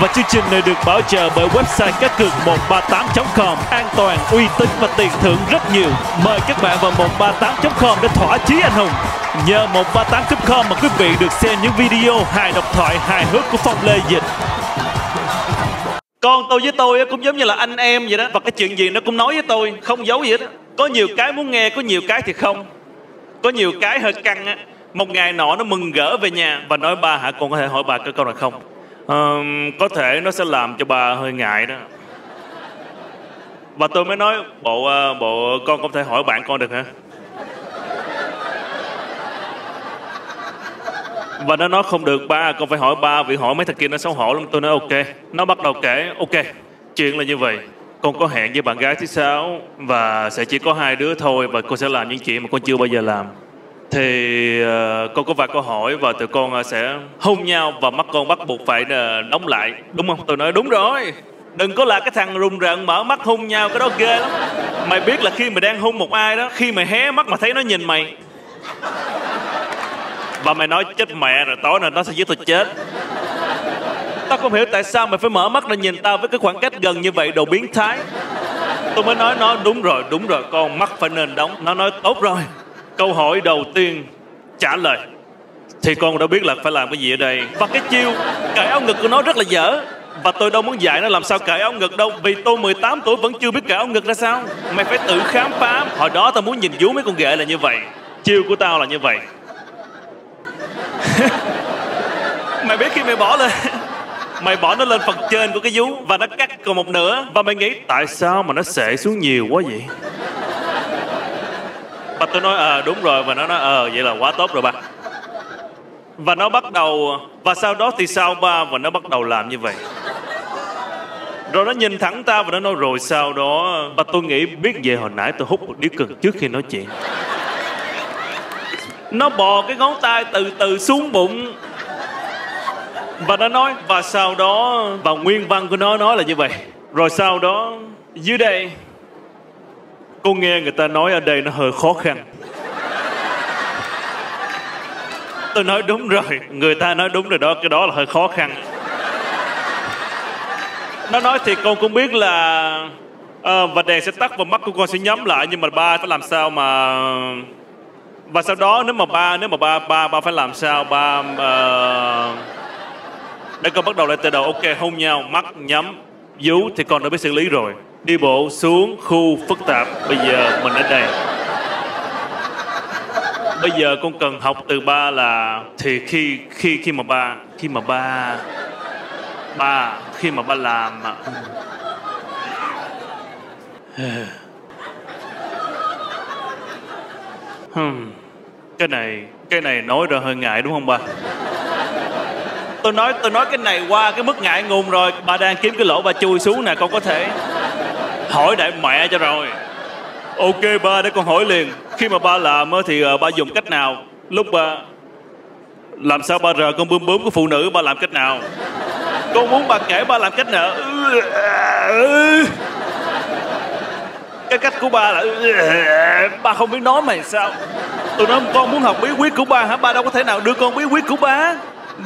Và chương trình này được bảo trợ bởi website cá cược 138.com An toàn, uy tín và tiền thưởng rất nhiều. Mời các bạn vào 138.com để thỏa chí anh hùng. Nhờ 138.com mà quý vị được xem những video hài độc thoại hài hước của Phong Lê Dịch. Con tôi với tôi cũng giống như là anh em vậy đó. Và cái chuyện gì nó cũng nói với tôi Không giấu gì hết Có nhiều cái muốn nghe Có nhiều cái thì không. Có nhiều cái hơi căng á. Một ngày nọ nó mừng gỡ về nhà Và nói ba hả con có thể hỏi bà cái câu này không? Um, Có thể nó sẽ làm cho bà hơi ngại đó. Và tôi mới nói Bộ ờ, bộ con không thể hỏi bạn con được hả? Và nó nói không được ba Con phải hỏi ba Vì hỏi mấy thằng kia nó xấu hổ lắm. Tôi nói ok. Nó bắt đầu kể Ok Chuyện là như vậy. Con có hẹn với bạn gái thứ sáu Và sẽ chỉ có hai đứa thôi Và con sẽ làm những chuyện mà con chưa bao giờ làm thì uh, con có vài câu hỏi và tụi con uh, sẽ hôn nhau và mắt con bắt buộc phải uh, đóng lại đúng không? Tôi nói đúng rồi. Đừng có là cái thằng rùng rợn mở mắt hôn nhau cái đó ghê lắm. Mày biết là khi mày đang hôn một ai đó khi mày hé mắt mà thấy nó nhìn mày. Và mày nói chết mẹ rồi tối nay nó sẽ giết tôi chết. Tao không hiểu tại sao mày phải mở mắt ra nhìn tao với cái khoảng cách gần như vậy đồ biến thái. Tôi mới nói nó đúng rồi đúng rồi con mắt phải nên đóng. Nó nói tốt rồi câu hỏi đầu tiên trả lời. Thì con đã biết là phải làm cái gì ở đây. Và cái chiêu cởi áo ngực của nó rất là dở. Và tôi đâu muốn dạy nó làm sao cởi áo ngực đâu Vì tôi 18 tuổi vẫn chưa biết cởi áo ngực ra sao. Mày phải tự khám phá. Hồi đó tao muốn nhìn vú mấy con ghệ là như vậy. Chiêu của tao là như vậy. Mày biết khi mày bỏ lên. Mày bỏ nó lên phần trên của cái vú và nó cắt còn một nửa. Và mày nghĩ tại sao mà nó sệ xuống nhiều quá vậy và tôi nói ờ à, đúng rồi và nó nói ờ à, vậy là quá tốt rồi ba. Và nó bắt đầu và sau đó thì sau ba và nó bắt đầu làm như vậy? Rồi nó nhìn thẳng ta và nó nói rồi sau đó và tôi nghĩ biết về hồi nãy tôi hút một điếu cần trước khi nói chuyện. Nó bò cái ngón tay từ từ xuống bụng. Và nó nói và sau đó và nguyên văn của nó nói là như vậy. Rồi sau đó dưới đây cô nghe người ta nói ở đây nó hơi khó khăn. Tôi nói đúng rồi người ta nói đúng rồi đó cái đó là hơi khó khăn. Nó nói thì con cũng biết là à, và đèn sẽ tắt và mắt của con sẽ nhắm lại nhưng mà ba phải làm sao mà và sau đó nếu mà ba nếu mà ba ba ba phải làm sao ba ờ, uh, để con bắt đầu lại từ đầu. Ok hôn nhau mắt nhắm vú thì con đã biết xử lý rồi đi bộ xuống khu phức tạp. Bây giờ mình ở đây. Bây giờ con cần học từ ba là thì khi khi khi mà ba, khi mà ba ba, khi mà ba làm hmm. cái này cái này nói ra hơi ngại đúng không ba? Tôi nói tôi nói cái này qua cái mức ngại ngùng rồi. Bà đang kiếm cái lỗ bà chui xuống nè, con có thể hỏi đại mẹ cho rồi. Ok, ba để con hỏi liền. Khi mà ba làm thì ờ, ba dùng cách nào? Lúc ba làm sao ba rờ con bướm bướm của phụ nữ ba làm cách nào? Con muốn ba kể ba làm cách nào? Cái cách của ba là ba không biết nói mày sao. Tôi nói con muốn học bí quyết của ba hả? Ba đâu có thể nào đưa con bí quyết của ba?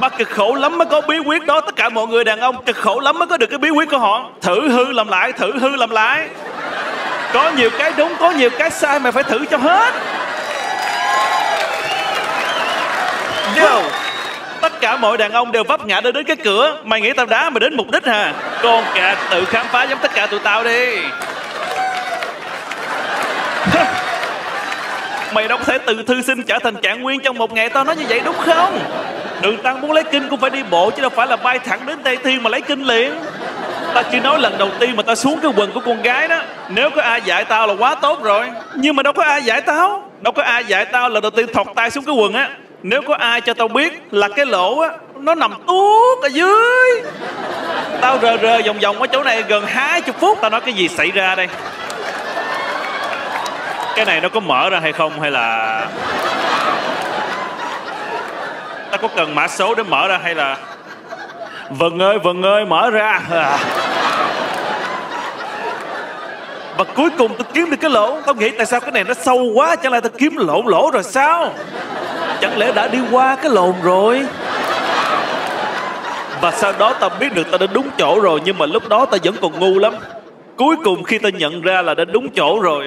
Bắt cực khổ lắm mới có bí quyết đó. Tất cả mọi người đàn ông cực khổ lắm mới có được cái bí quyết của họ. Thử hư làm lại thử hư làm lại. Có nhiều cái đúng có nhiều cái sai mày phải thử cho hết. Yo, tất cả mọi đàn ông đều vấp ngã để đến cái cửa. Mày nghĩ tao đá mày đến mục đích hả? Con cả tự khám phá giống tất cả tụi tao đi. Mày đâu có thể tự thư sinh trở thành trạng nguyên trong một ngày. Tao nói như vậy đúng không? Đường tăng muốn lấy kinh cũng phải đi bộ, chứ đâu phải là bay thẳng đến tây thiên mà lấy kinh liền. Ta chỉ nói lần đầu tiên mà ta xuống cái quần của con gái đó, nếu có ai dạy tao là quá tốt rồi. Nhưng mà đâu có ai dạy tao, đâu có ai dạy tao lần đầu tiên thọc tay xuống cái quần á. Nếu có ai cho tao biết là cái lỗ á, nó nằm tuốt ở dưới. Tao rờ rờ vòng vòng ở chỗ này gần hai chục phút, tao nói cái gì xảy ra đây? Cái này nó có mở ra hay không hay là có cần mã số để mở ra hay là vâng ơi vâng ơi, mở ra. À. và cuối cùng tôi kiếm được cái lỗ. Tao nghĩ tại sao cái này nó sâu quá? Chẳng lẽ tao kiếm lỗ lỗ rồi sao? Chẳng lẽ đã đi qua cái lồn rồi? Và sau đó tao biết được tao đã đúng chỗ rồi, Nhưng mà lúc đó tao vẫn còn ngu lắm. Cuối cùng khi tao nhận ra là đã đúng chỗ rồi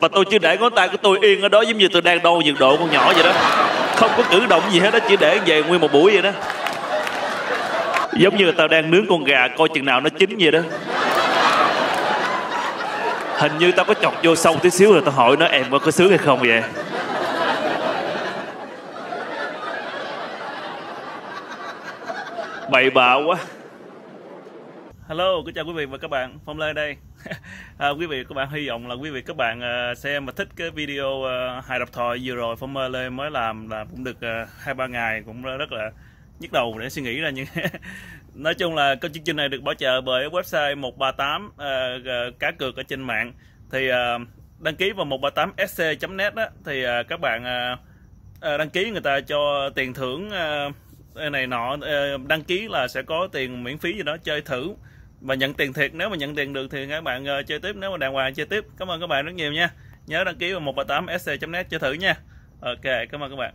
và tôi chỉ để ngón tay của tôi yên ở đó Giống như tôi đang đau nhiệt độ con nhỏ vậy đó. Không có cử động gì hết đó Chỉ để về nguyên một buổi vậy đó. Giống như tao đang nướng con gà Coi chừng nào nó chín vậy đó. Hình như tao có chọc vô sâu tí xíu rồi tao hỏi nó em có sướng hay không vậy? Bậy bạ quá. Hello, kính chào quý vị và các bạn, Phong Lê đây à, Quý vị các bạn hy vọng là quý vị các bạn uh, xem và thích cái video uh, hài độc thoại vừa rồi Phong Lê mới làm là cũng được uh, hai ba ngày cũng rất là nhức đầu để suy nghĩ ra những nói chung là cái chương trình này được bảo trợ bởi website 138 uh, à, cá cược ở trên mạng. Thì uh, đăng ký vào 138sc.net đó thì uh, các bạn uh, uh, đăng ký người ta cho tiền thưởng uh, này nọ uh, đăng ký là sẽ có tiền miễn phí gì đó chơi thử và nhận tiền thiệt nếu mà nhận tiền được thì các bạn uh, chơi tiếp nếu mà đàng hoàng chơi tiếp. Cảm ơn các bạn rất nhiều nha. Nhớ đăng ký vào 138sc.net chơi thử nha. Ok cảm ơn các bạn.